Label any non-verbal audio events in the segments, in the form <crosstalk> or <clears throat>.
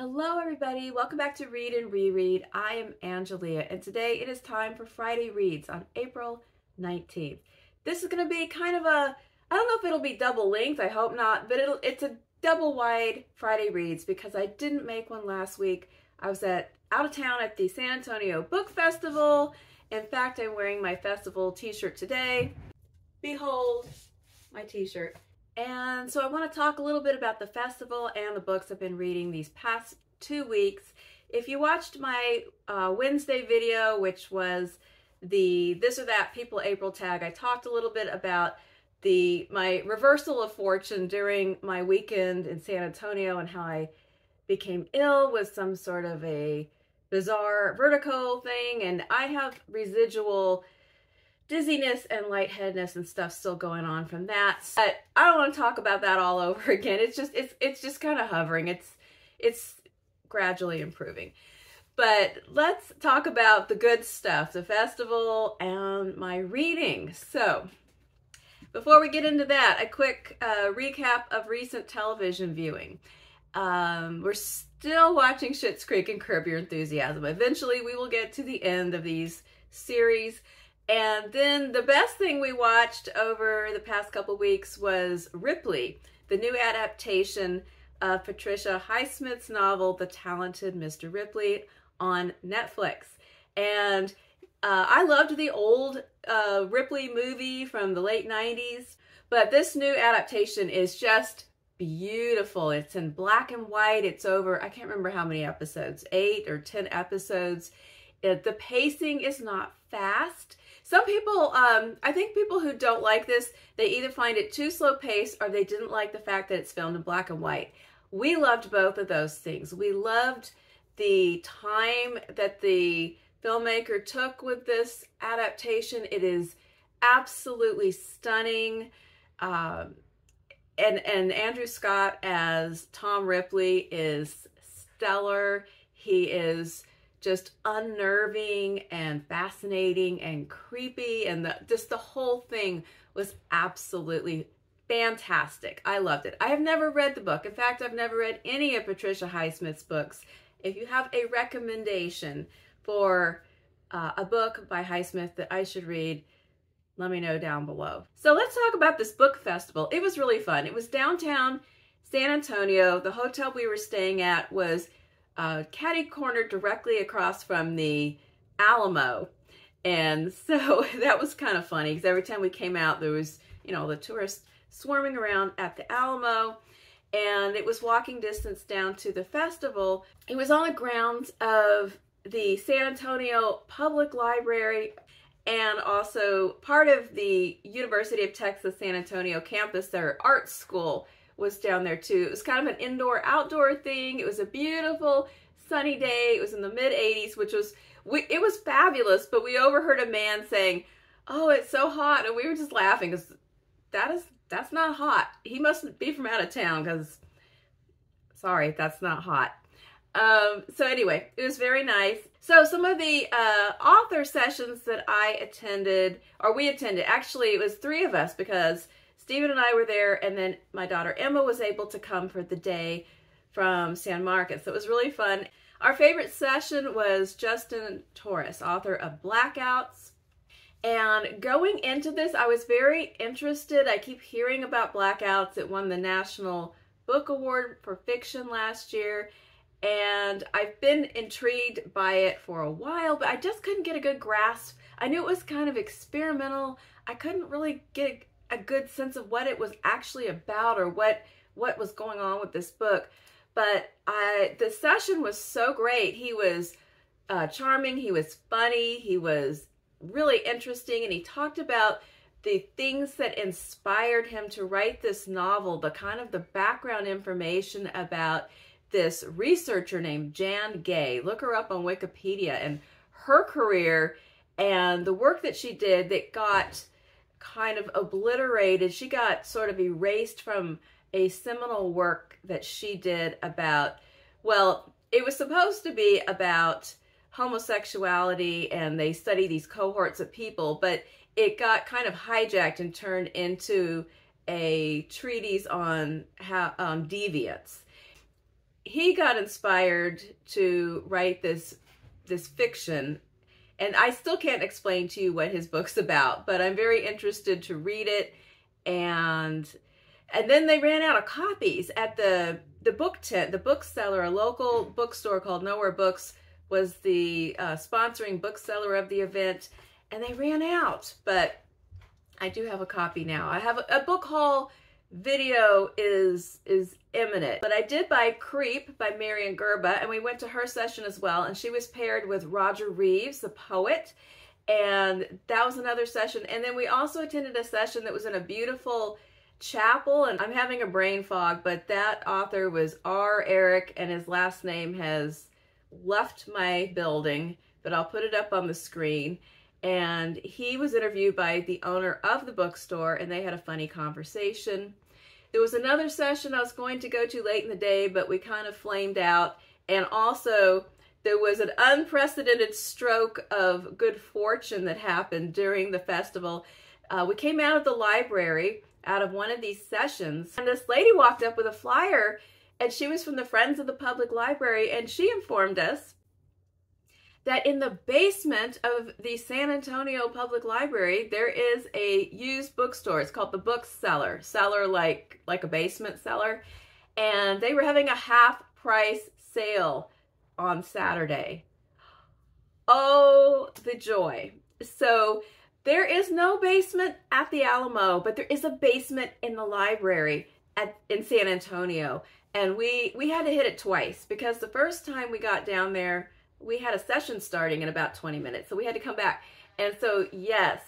Hello everybody, welcome back to Read and Reread. I am Angelia and today it is time for Friday Reads on April 19th. This is going to be kind of a, I don't know if it'll be double length, I hope not, but it'll it's a double wide Friday Reads because I didn't make one last week. I was at out of town at the San Antonio Book Festival. In fact, I'm wearing my festival t-shirt today. Behold my t-shirt. And so I want to talk a little bit about the festival and the books I've been reading these past two weeks. If you watched my uh, Wednesday video, which was the This or That People April tag, I talked a little bit about the my reversal of fortune during my weekend in San Antonio and how I became ill with some sort of a bizarre vertigo thing. And I have residual dizziness and lightheadedness and stuff still going on from that. But I don't want to talk about that all <laughs> over again. It's just it's it's just kind of hovering. It's it's gradually improving. But let's talk about the good stuff, the festival and my reading. So, before we get into that, a quick uh, recap of recent television viewing. Um, we're still watching Schitt's Creek and Curb Your Enthusiasm. Eventually, we will get to the end of these series. And then the best thing we watched over the past couple weeks was Ripley, the new adaptation of Patricia Highsmith's novel, The Talented Mr. Ripley, on Netflix. And uh, I loved the old uh, Ripley movie from the late 90s, but this new adaptation is just beautiful. It's in black and white. It's over, I can't remember how many episodes, eight or 10 episodes. It, the pacing is not fast. Some people, um, I think people who don't like this, they either find it too slow paced or they didn't like the fact that it's filmed in black and white. We loved both of those things. We loved the time that the filmmaker took with this adaptation. It is absolutely stunning. Um, and, and Andrew Scott as Tom Ripley is stellar. He is just unnerving and fascinating and creepy and the, just the whole thing was absolutely fantastic. I loved it. I have never read the book. In fact, I've never read any of Patricia Highsmith's books. If you have a recommendation for uh, a book by Highsmith that I should read, let me know down below. So let's talk about this book festival. It was really fun. It was downtown San Antonio. The hotel we were staying at was caddy corner directly across from the Alamo. And so <laughs> that was kind of funny because every time we came out, there was, you know, the tourists swarming around at the Alamo. And it was walking distance down to the festival. It was on the grounds of the San Antonio Public Library and also part of the University of Texas San Antonio campus, their art school was down there too. It was kind of an indoor outdoor thing. It was a beautiful sunny day. It was in the mid 80s, which was we, it was fabulous, but we overheard a man saying, "Oh, it's so hot." And we were just laughing cuz that is that's not hot. He must be from out of town cuz sorry, that's not hot. Um, so anyway, it was very nice. So some of the uh, author sessions that I attended, or we attended, actually it was three of us because Stephen and I were there, and then my daughter Emma was able to come for the day from San Marcos. So it was really fun. Our favorite session was Justin Torres, author of Blackouts. And going into this, I was very interested. I keep hearing about Blackouts. It won the National Book Award for Fiction last year. And I've been intrigued by it for a while, but I just couldn't get a good grasp. I knew it was kind of experimental. I couldn't really get a good sense of what it was actually about or what what was going on with this book. But I the session was so great. He was uh, charming. He was funny. He was really interesting, and he talked about the things that inspired him to write this novel, the kind of the background information about this researcher named Jan Gay. Look her up on Wikipedia and her career and the work that she did that got kind of obliterated. She got sort of erased from a seminal work that she did about, well, it was supposed to be about homosexuality and they study these cohorts of people, but it got kind of hijacked and turned into a treatise on how um, deviance. he got inspired to write this this fiction and I still can't explain to you what his book's about, but I'm very interested to read it and and then they ran out of copies at the the book tent, the bookseller, a local bookstore called Nowhere Books was the uh, sponsoring bookseller of the event, and they ran out. But I do have a copy now. I have a, a book haul video is is imminent. But I did buy Creep by Myriam Gurba, and we went to her session as well, and she was paired with Roger Reeves, the poet, and that was another session. And then we also attended a session that was in a beautiful chapel, and I'm having a brain fog, but that author was R. Eric, and his last name has left my building, but I'll put it up on the screen. And he was interviewed by the owner of the bookstore, and they had a funny conversation. There was another session I was going to go to late in the day, but we kind of flamed out. And also, there was an unprecedented stroke of good fortune that happened during the festival. Uh, we came out of the library out of one of these sessions, and this lady walked up with a flyer, and she was from the Friends of the Public Library, and she informed us that in the basement of the San Antonio Public Library there is a used bookstore. It's called the Bookseller. Cellar like like a basement cellar. And they were having a half price sale on Saturday. Oh, the joy. So there is no basement at the Alamo, but there is a basement in the library at in San Antonio. And we we had to hit it twice because the first time we got down there, we had a session starting in about 20 minutes. So we had to come back. And so yes.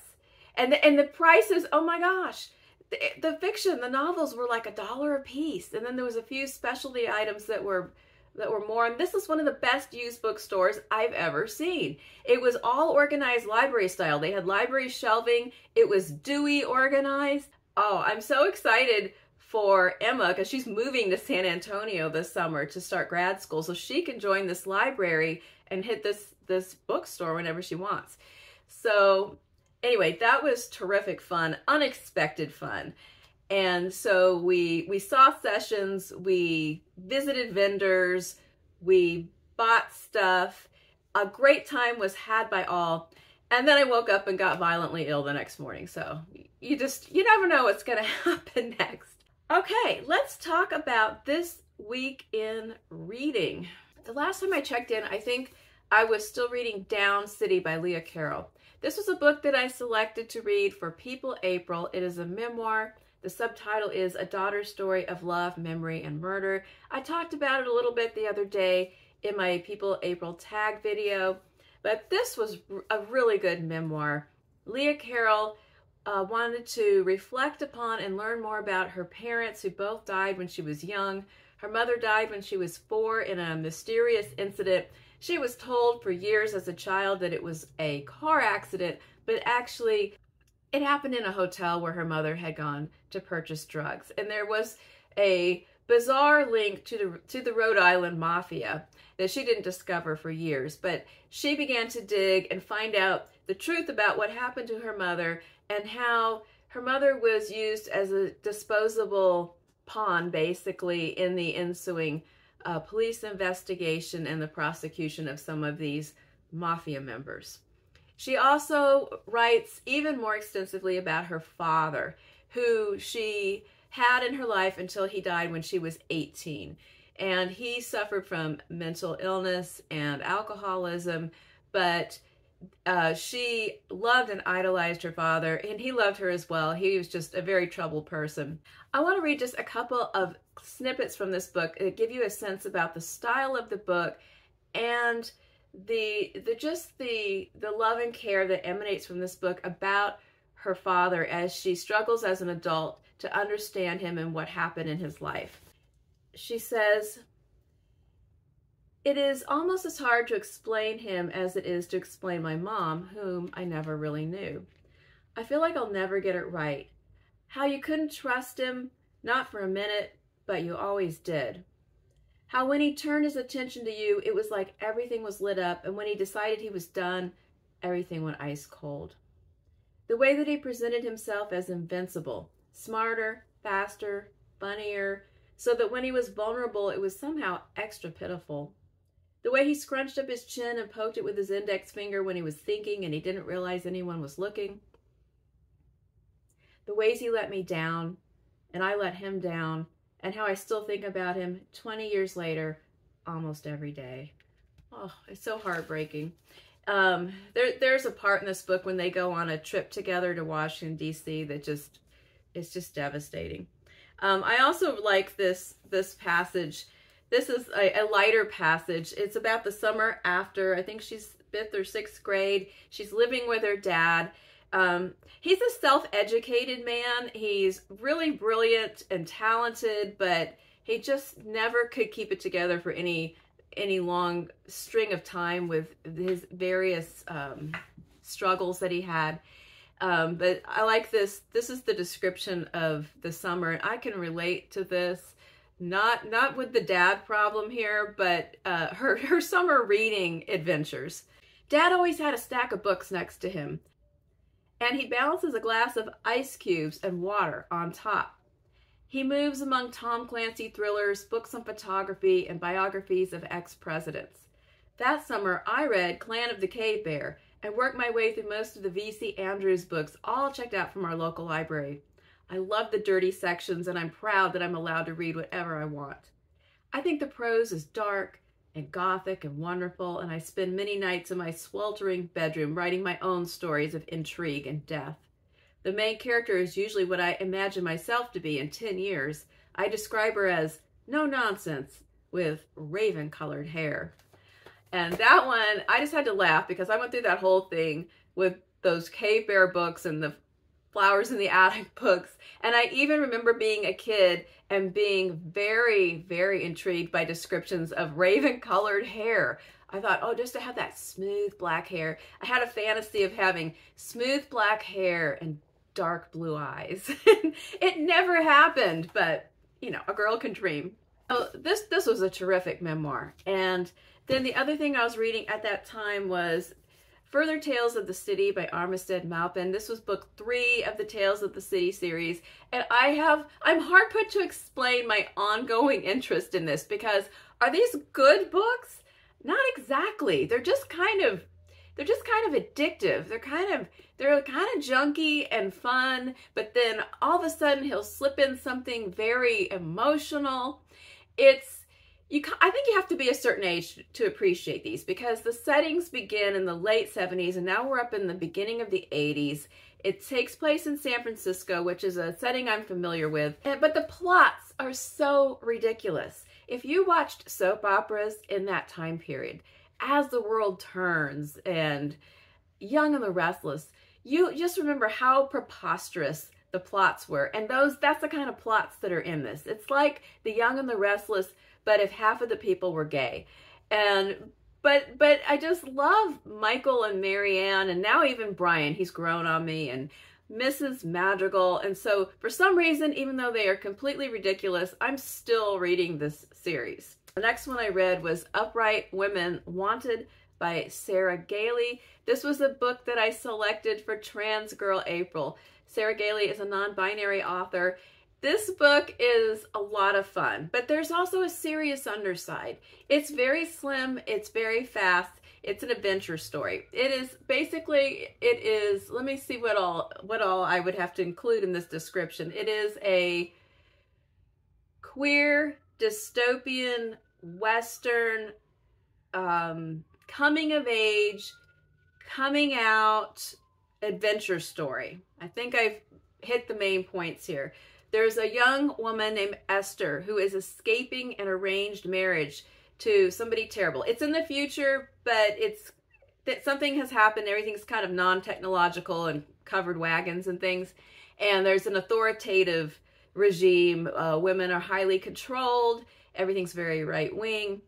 And the, and the prices, oh my gosh. The, the fiction, the novels were like a dollar a piece. And then there was a few specialty items that were that were more and this is one of the best used bookstores I've ever seen. It was all organized library style. They had library shelving. It was Dewey organized. Oh, I'm so excited for Emma because she's moving to San Antonio this summer to start grad school so she can join this library and hit this this bookstore whenever she wants. So anyway, that was terrific fun, unexpected fun. And so we we saw sessions, we visited vendors, we bought stuff. A great time was had by all. And then I woke up and got violently ill the next morning. So you just you never know what's going <laughs> to happen next. Okay, let's talk about this week in reading. The last time I checked in, I think I was still reading Down City by Leah Carroll. This was a book that I selected to read for People April. It is a memoir the subtitle is A Daughter's Story of Love, Memory, and Murder. I talked about it a little bit the other day in my People April tag video, but this was a really good memoir. Leah Carroll uh, wanted to reflect upon and learn more about her parents who both died when she was young. Her mother died when she was four in a mysterious incident. She was told for years as a child that it was a car accident, but actually it happened in a hotel where her mother had gone to purchase drugs. And there was a bizarre link to the to the Rhode Island mafia that she didn't discover for years, but she began to dig and find out the truth about what happened to her mother and how her mother was used as a disposable pawn basically in the ensuing uh, police investigation and the prosecution of some of these mafia members. She also writes even more extensively about her father, who she had in her life until he died when she was 18. And he suffered from mental illness and alcoholism, but uh, she loved and idolized her father, and he loved her as well. He was just a very troubled person. I want to read just a couple of snippets from this book that give you a sense about the style of the book and the the just the the love and care that emanates from this book about her father as she struggles as an adult to understand him and what happened in his life. She says, It is almost as hard to explain him as it is to explain my mom, whom I never really knew. I feel like I'll never get it right. How you couldn't trust him, not for a minute, but you always did. How when he turned his attention to you, it was like everything was lit up, and when he decided he was done, everything went ice cold. The way that he presented himself as invincible, smarter, faster, funnier, so that when he was vulnerable, it was somehow extra pitiful. The way he scrunched up his chin and poked it with his index finger when he was thinking and he didn't realize anyone was looking. The ways he let me down and I let him down and how I still think about him 20 years later almost every day. Oh, it's so heartbreaking. Um, there, there's a part in this book when they go on a trip together to Washington, D.C. that just, it's just devastating. Um, I also like this, this passage. This is a, a lighter passage. It's about the summer after, I think she's fifth or sixth grade. She's living with her dad. Um, he's a self-educated man. He's really brilliant and talented, but he just never could keep it together for any any long string of time with his various um, struggles that he had. Um, but I like this. This is the description of the summer, and I can relate to this. Not not with the dad problem here, but uh, <laughs> her her summer reading adventures. Dad always had a stack of books next to him, and he balances a glass of ice cubes and water on top. He moves among Tom Clancy thrillers, books on photography, and biographies of ex-presidents. That summer, I read Clan of the Cave Bear and worked my way through most of the V.C. Andrews books, all checked out from our local library. I love the dirty sections, and I'm proud that I'm allowed to read whatever I want. I think the prose is dark and gothic and wonderful, and I spend many nights in my sweltering bedroom writing my own stories of intrigue and death. The main character is usually what I imagine myself to be in 10 years. I describe her as no nonsense with raven colored hair. And that one, I just had to laugh because I went through that whole thing with those Cave Bear books and the Flowers in the Attic <laughs> books. And I even remember being a kid and being very, very intrigued by descriptions of <laughs> raven colored hair. I thought, oh, just to have that smooth black hair. I had a fantasy of having smooth black hair and dark blue eyes. <laughs> it never happened, but you know, a girl can dream. Oh, this this was a terrific memoir. And then the other thing I was reading at that time was Further Tales of the City by Armistead Maupin. This was book three of the Tales of the City series. And I have, I'm hard put to explain my ongoing interest in this because are these good books? Not exactly. They're just kind of they're just kind of addictive. They're kind of they're kind of junky and fun, but then all of a sudden he'll slip in something very emotional. It's you I think you have to be a certain age to appreciate these because the settings begin in the late 70s and now we're up in the beginning of the 80s. It takes place in San Francisco, which is a setting I'm familiar with, eh, but the plots are so ridiculous. If you watched soap operas in that time period, as the world turns and Young and the Restless, you just remember how preposterous the plots were. And those that's the kind of plots that are in this. It's like The Young and the Restless, but if half of the people were gay. And but but I just love Michael and Mary Ann and now even Brian, he's grown on me and Mrs. Madrigal. And so for some reason, even though they are completely ridiculous, I'm still reading this series. The next one I read was Upright Women Wanted by Sarah Gailey. This was a book that I selected for Trans Girl April. Sarah Gailey is a non-binary author. This book is a lot of fun, but there's also a serious underside. It's very slim, it's very fast, it's an adventure story. It is basically, it is, let me see what all, what all I would have to include in this description. It is a queer dystopian Western um, coming of age, coming out adventure story. I think I've hit the main points here. There's a young woman named Esther who is escaping an arranged marriage to somebody terrible. It's in the future, but it's that something has happened. Everything's kind of non-technological and covered wagons and things. And there's an authoritative regime. Uh, women are highly controlled. Everything's very right wing.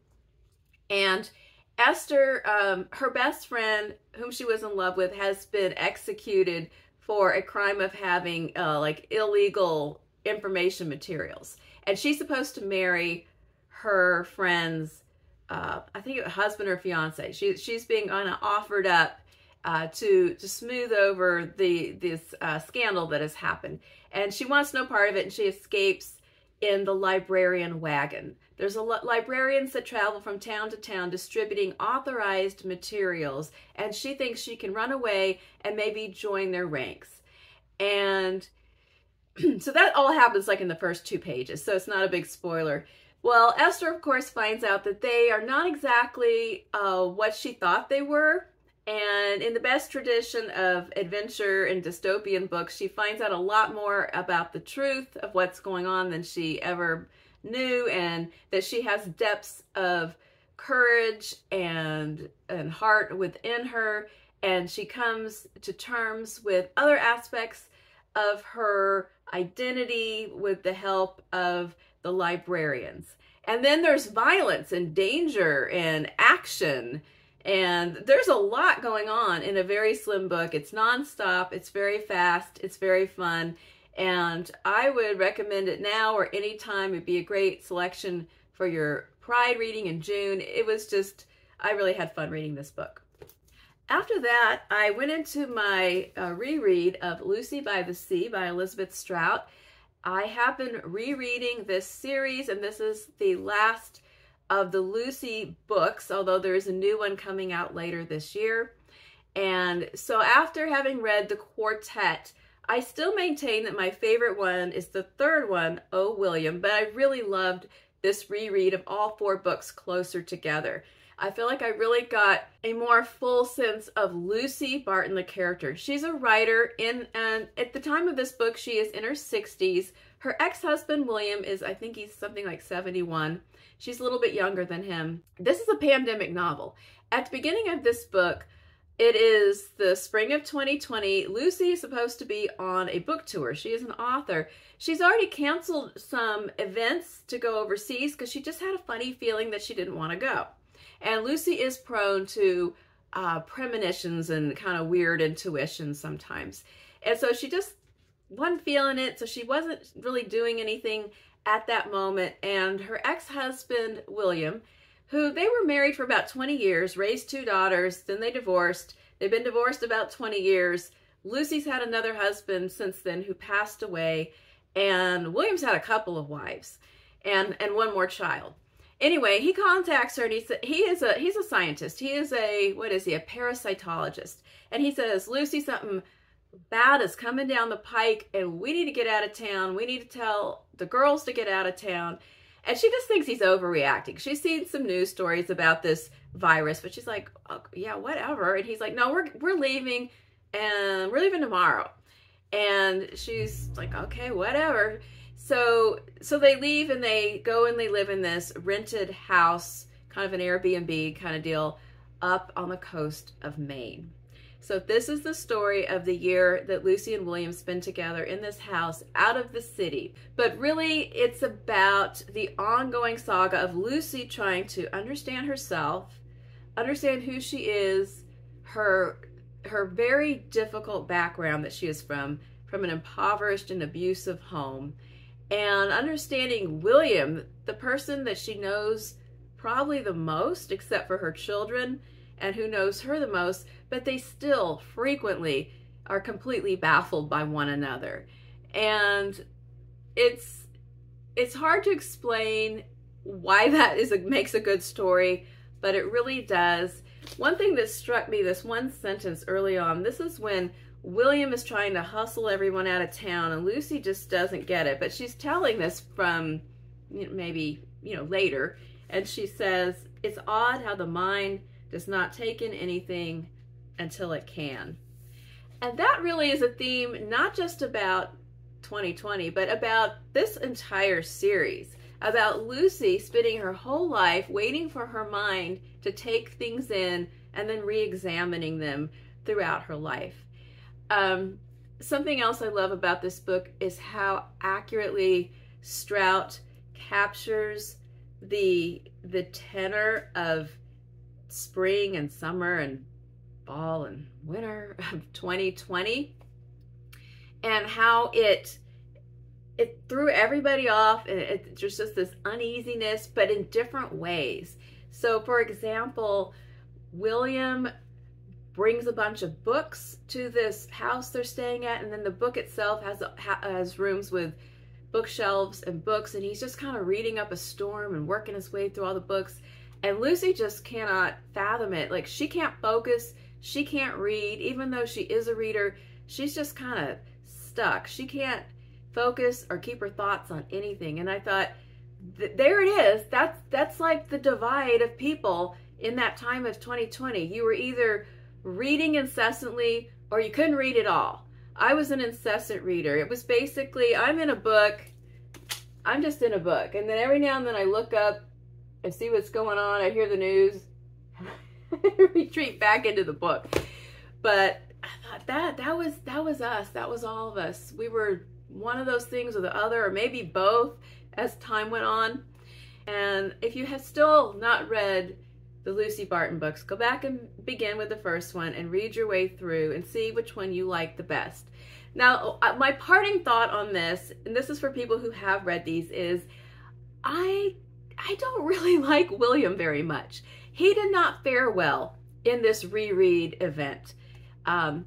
And Esther, um, her best friend, whom she was in love with, has been executed for a crime of having uh, like illegal information materials. And she's supposed to marry her friend's, uh, I think it was husband or fiance. She, she's being uh, offered up uh, to to smooth over the this uh, scandal that has happened, and she wants no part of it, and she escapes in the librarian wagon. There's a lot librarians that travel from town to town distributing authorized materials, and she thinks she can run away and maybe join their ranks. And <clears throat> so that all happens like in the first two pages, so it's not a big spoiler. Well, Esther, of course, finds out that they are not exactly uh, what she thought they were. And in the best tradition of adventure and dystopian books, she finds out a lot more about the truth of what's going on than she ever knew, and that she has depths of courage and, and heart within her. And she comes to terms with other aspects of her identity with the help of the librarians. And then there's violence and danger and action. And there's a lot going on in a very slim book. It's nonstop, it's very fast, it's very fun. And I would recommend it now or anytime. It'd be a great selection for your Pride reading in June. It was just, I really had fun reading this book. After that, I went into my uh, reread of Lucy by the Sea by Elizabeth Strout. I have been rereading this series, and this is the last of the Lucy books, although there is a new one coming out later this year. And so after having read the quartet, I still maintain that my favorite one is the third one, Oh William, but I really loved this reread of all four books closer together. I feel like I really got a more full sense of Lucy Barton, the character. She's a writer in, and at the time of this book, she is in her 60s. Her ex-husband, William, is, I think he's something like 71. She's a little bit younger than him. This is a pandemic novel. At the beginning of this book, it is the spring of 2020. Lucy is supposed to be on a book tour. She is an author. She's already canceled some events to go overseas because she just had a funny feeling that she didn't want to go. And Lucy is prone to uh, premonitions and kind of weird intuition sometimes. And so she just wasn't feeling it. So she wasn't really doing anything at that moment. And her ex-husband, William, who they were married for about 20 years, raised two daughters, then they divorced. They've been divorced about 20 years. Lucy's had another husband since then who passed away. And William's had a couple of wives and, and one more child anyway, he contacts her and he said he is a he's a scientist. He is a what is he? A parasitologist. And he says, Lucy, something bad is coming down the pike and we need to get out of town. We need to tell the girls to get out of town. And she just thinks he's overreacting. She's seen some news stories about this virus, but she's like, oh, yeah, whatever. And he's like, no, we're we're leaving and we're leaving tomorrow. And she's like, okay, whatever. So so they leave and they go and they live in this rented house, kind of an Airbnb kind of deal, up on the coast of Maine. So this is the story of the year that Lucy and William spend together in this house out of the city. But really it's about the ongoing saga of Lucy trying to understand herself, understand who she is, her her very difficult background that she is from, from an impoverished and abusive home and understanding William, the person that she knows probably the most, except for her children, and who knows her the most, but they still frequently are completely baffled by one another. And it's it's hard to explain why that is a, makes a good story, but it really does. One thing that struck me, this one sentence early on, this is when William is trying to hustle everyone out of town, and Lucy just doesn't get it. But she's telling this from you know, maybe, you know, later. And she says, It's odd how the mind does not take in anything until it can. And that really is a theme not just about 2020, but about this entire series about Lucy spending her whole life waiting for her mind to take things in and then re examining them throughout her life. Um, something else I love about this book is how accurately Strout captures the the tenor of spring and summer and fall and winter of <laughs> 2020 and how it it threw everybody off and it, there's just this uneasiness but in different ways. So for example william brings a bunch of books to this house they're staying at, and then the book itself has has rooms with bookshelves and books, and he's just kind of reading up a storm and working his way through all the books. And Lucy just cannot fathom it. Like, she can't focus, she can't read, even though she is a reader, she's just kind of stuck. She can't focus or keep her thoughts on anything. And I thought, there it is. That's that's like the divide of people in that time of 2020. You were either reading incessantly or you couldn't read at all. I was an incessant reader. It was basically I'm in a book, I'm just in a book, and then every now and then I look up, I see what's going on, I hear the news, <laughs> retreat back into the book. But I thought that that was that was us. That was all of us. We were one of those things or the other, or maybe both as time went on. And if you have still not read the Lucy Barton books, go back and begin with the first one and read your way through and see which one you like the best. Now, uh, my parting thought on this, and this is for people who have read these, is I I don't <laughs> really like William very much. He did not fare well in this reread event. Um,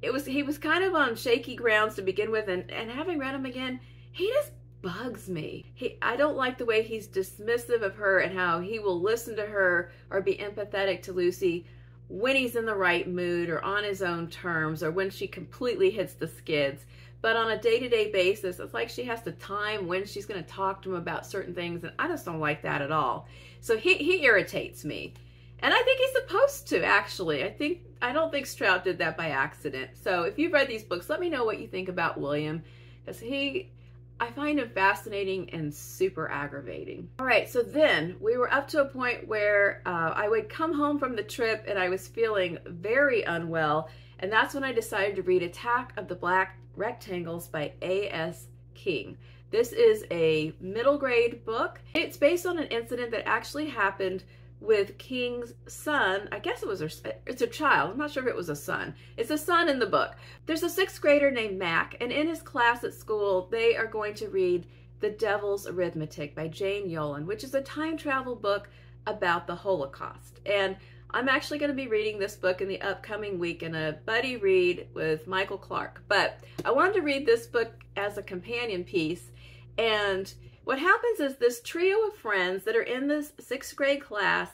it was he was kind of on shaky grounds to begin with, and and having read him again, he just bugs me. He I don't like the way he's dismissive of her and how he will listen to her or be empathetic to Lucy when he's in the right mood or on his own terms or when she completely hits the skids. But on a day-to-day basis, it's like she has to time when she's going to talk to him about certain things and I just don't like that at all. So he he irritates me. And I think he's supposed to, actually. I think I don't think Strout did that by accident. So if you've read these books, let me know what you think about William. Because he, I find him fascinating and super aggravating. All right, so then we were up to a point where uh, I would come home from the trip and I was feeling very unwell. And that's when I decided to read Attack of the Black Rectangles by A.S. King. This is a middle grade book. It's based on an incident that actually happened with King's son. I guess it was her, it's a child. I'm not sure if it was a son. It's a son in the book. There's a sixth grader named Mac, and in his class at school, they are going to read The Devil's Arithmetic by Jane Yolen, which is a time travel book about the Holocaust. And I'm actually going to be reading this book in the upcoming week in a buddy read with Michael Clark. But I wanted to read this book as a companion piece. And what happens is this trio of friends that are in this sixth grade class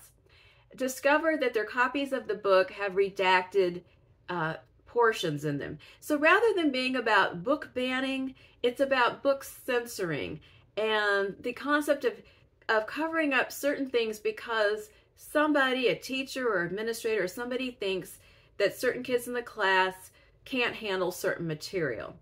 discover that their copies of the book have redacted uh, portions in them. So rather than being about book banning, it's about book censoring and the concept of, of covering up certain things because somebody, a teacher or administrator or somebody thinks that certain kids in the class can't handle certain material.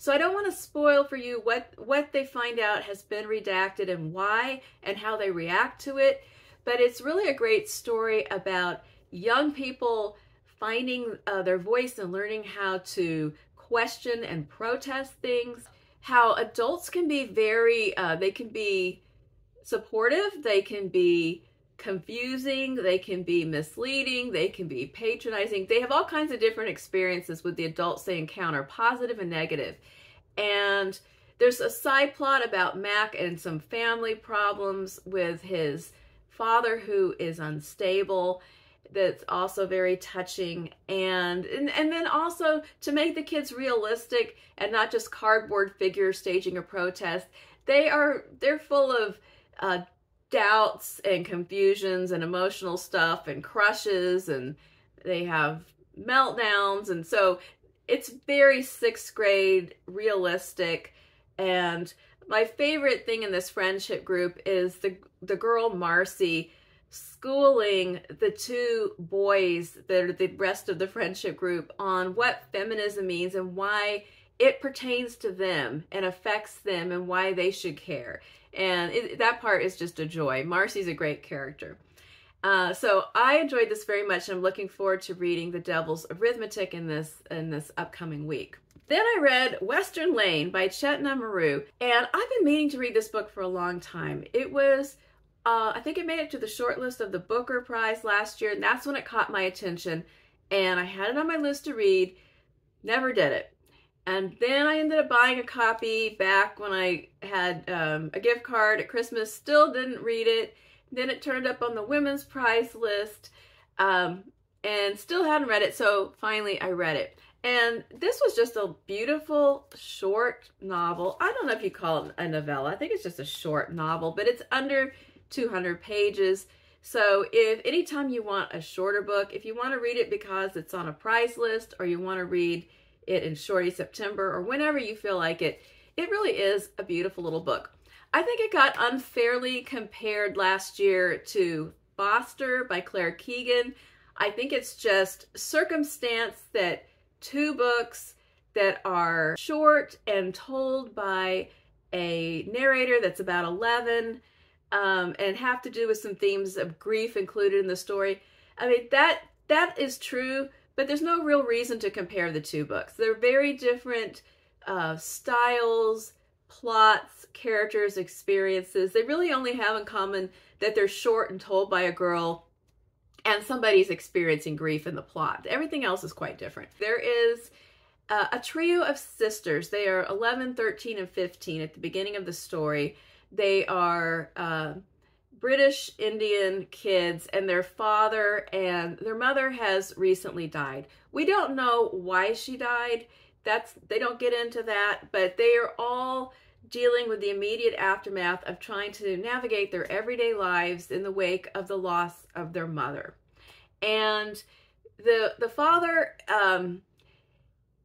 So I don't want to spoil for you what, what they find out has been redacted and why and how they react to it. But it's really a great story about young people finding uh, their voice and learning how to question and protest things. How adults can be very, uh, they can be supportive, they can be confusing, they can be misleading, they can be patronizing. They have all kinds of different experiences with the adults they encounter, positive and negative. And there's a side plot about Mac and some family problems with his father who is unstable that's also very touching and, and and then also to make the kids realistic and not just cardboard figures staging a protest they are they're full of uh, doubts and confusions and emotional stuff and crushes and they have meltdowns and so it's very sixth grade realistic and my favorite thing in this friendship group is the the girl Marcy schooling the two boys that are the rest of the friendship group on what feminism means and why it pertains to them and affects them and why they should care. And it, that part is just a joy. Marcy's a great character. Uh, so I enjoyed this very much and I'm looking forward to reading The Devil's Arithmetic in this in this upcoming week. Then I read Western Lane by Chetna Maroo, and I've been meaning to read this book for a long time. It was, uh, I think it made it to the short list of the Booker Prize last year, and that's when it caught my attention. And I had it on my list to read, never did it. And then I ended up buying a copy back when I had um, a gift card at Christmas. Still didn't read it. Then it turned up on the women's prize list um, and still hadn't read it. So finally I read it. And this was just a beautiful short novel. I don't know if you call it a novella. I think it's just a short novel, but it's under 200 pages. So if anytime you want a shorter book, if you want to read it because it's on a prize list or you want to read it in Shorty September or whenever you feel like it, it really is a beautiful little book. I think it got unfairly compared last year to Foster by Claire Keegan. I think it's just circumstance that two books that are short and told by a narrator that's about 11 um, and have to do with some themes of grief included in the story. I mean, that that is true, but there's no real reason to compare the two books. They're very different uh, styles, plots, characters, experiences. They really only have in common that they're short and told by a girl and somebody's experiencing grief in the plot. Everything else is quite different. There is uh, a trio of sisters. They are 11, 13, and 15 at the beginning of the story. They are uh, British Indian kids, and their father and their mother has recently died. We don't know why she died. That's they don't get into that, but they are all dealing with the immediate aftermath of trying to navigate their everyday lives in the wake of the loss of their mother. And the the father um,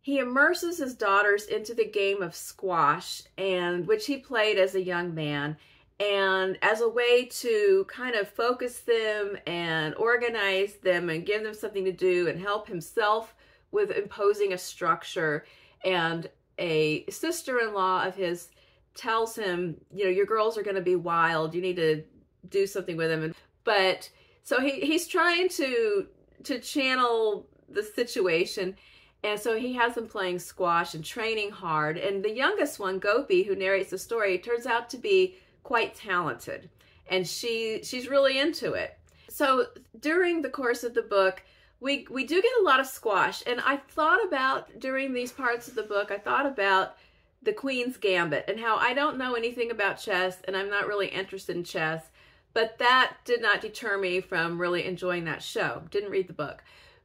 he immerses his daughters into the game of squash and which he played as a young man and as a way to kind of focus them and organize them and give them something to do and help himself with imposing a structure and a sister-in-law of his tells him, you know, your girls are going to be wild. You need to do something with them. But so he he's trying to to channel the situation. And so he has them playing squash and training hard. And the youngest one, Gopi, who narrates the story, turns out to be quite talented. And she she's really into it. So during the course of the book, we we do get a lot of squash. And I thought about during these parts of the book, I thought about the Queen's Gambit and how I don't know anything about chess and I'm not really interested in chess, but that did not deter me from really enjoying that show. Didn't read the book.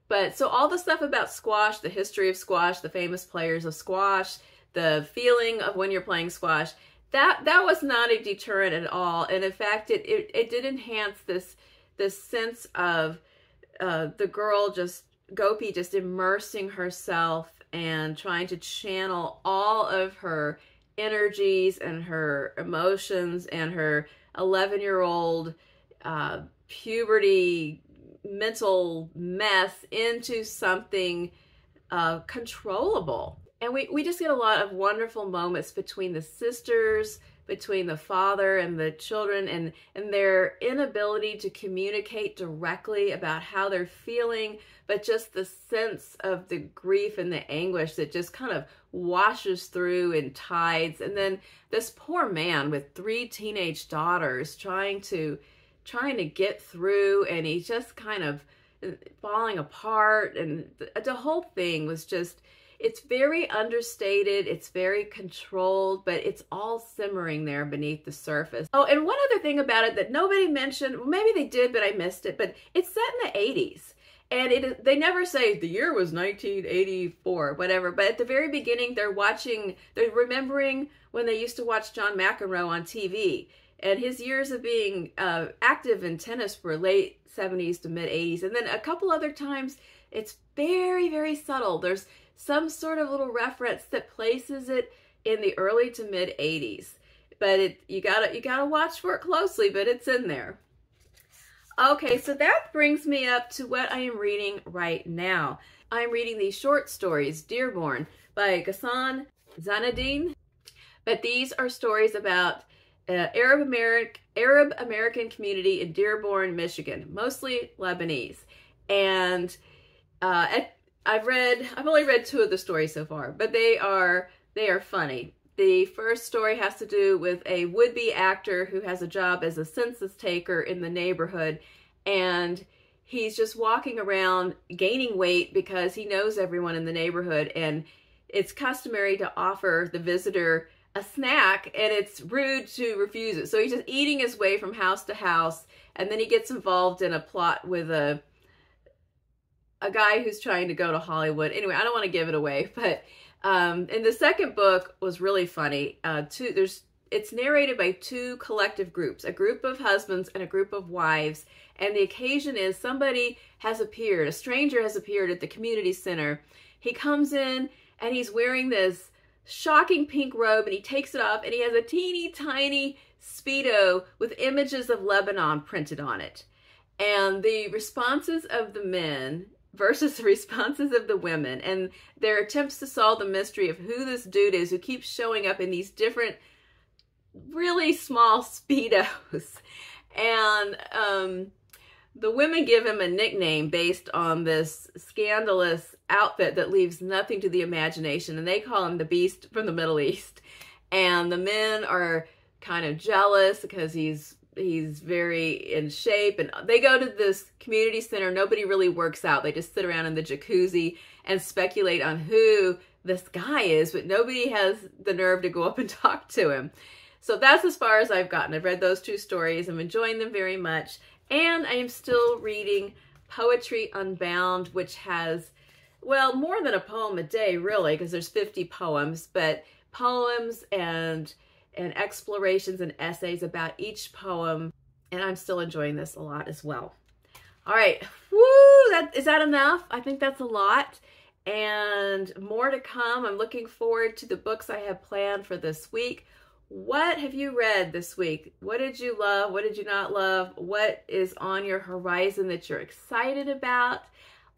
But so all the stuff about squash, the history of squash, the famous players of squash, the feeling of when you're playing squash, that that was not a deterrent at all. And in fact, it it, it did enhance this this sense of uh, the girl just Gopi just immersing herself and trying to channel all of her energies and her emotions and her 11 year old uh, puberty mental mess into something uh, controllable. And we, we just get a lot of wonderful moments between the sisters, between the father and the children, and, and their inability to communicate directly about how they're feeling, but just the sense of the grief and the anguish that just kind of washes through in tides. And then this poor man with three teenage daughters trying to trying to get through and he's just kind of uh, falling apart and the, the whole thing was just it's very understated, it's very controlled, but it's all simmering there beneath the surface. Oh, and one other thing about it that nobody mentioned, well, maybe they did, but I missed it, but it's set in the 80s. And it they never say the year was 1984, whatever. But at the very beginning, they're watching, they're remembering when they used to watch John McEnroe on TV. And his years of being uh, active in tennis were late 70s to mid 80s. And then a couple other times, it's very, very subtle. There's some sort of little reference that places it in the early to mid 80s. But it you gotta you gotta watch for it closely, but it's in there. Okay, so that brings me up to what I am reading right now. I'm reading these short stories, Dearborn, by Ghassan Zeineddine. But these are stories about uh, Arab American Arab American community in Dearborn, Michigan, mostly Lebanese. And uh, at, I've read I've only read two of the stories so far, but they are they are funny. The first story has to do with a would-be actor who has a job as a census taker in the neighborhood and he's just walking around gaining weight because he knows everyone in the neighborhood and it's customary to offer the visitor a snack and it's rude to refuse it. So he's just eating his way from house to house and then he gets involved in a plot with a a guy who's trying to go to Hollywood. Anyway, I don't want to give it away, <laughs> but um, and the second book was really funny. Uh, two, there's it's narrated by two collective groups, a group of husbands and a group of wives. And the occasion is somebody has appeared, a stranger has appeared at the community center. He comes in and he's wearing this shocking pink robe and he takes it off and he has a teeny tiny Speedo with images of Lebanon printed on it. And the responses of the men versus the responses of the women. And their attempts to solve the mystery of who this dude is who keeps showing up in these different really small <laughs> speedos. And um the women give him a nickname based on this scandalous outfit that leaves nothing to the imagination and they call him the beast from the middle east. And the men are kind of jealous because he's he's very in shape and they go to this community center nobody really works out they just sit around in the jacuzzi and speculate on who this guy is but nobody has the nerve to go up and <laughs> talk to him so that's as far as I've gotten. I've read those two stories. I'm enjoying them very much. And I am still reading Poetry Unbound, which has, well, more than a poem a day, really, because there's 50 poems, but poems and and explorations and essays about each poem. And I'm still enjoying this a lot as well. All right. Woo! That, is that enough? I think that's a lot. And more to come. I'm looking forward to the books I have planned for this week. What have you read this week? What did you love? What did you not love? What is on your horizon that you're excited about?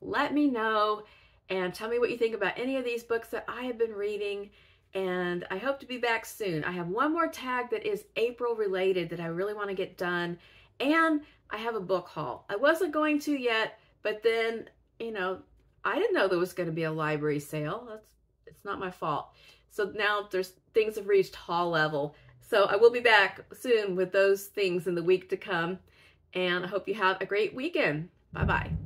Let me know and tell me what you think about any of these books that I have been reading. And I hope to be back soon. I have one more tag that is April related that I really want to get done. And I have a book haul. I wasn't going to yet, but then, you know, I didn't know there was going to be a library sale. That's it's not my fault. So now there's things have reached haul level. So I will be back soon with those things in the week to come. And I hope you have a great weekend. Bye-bye.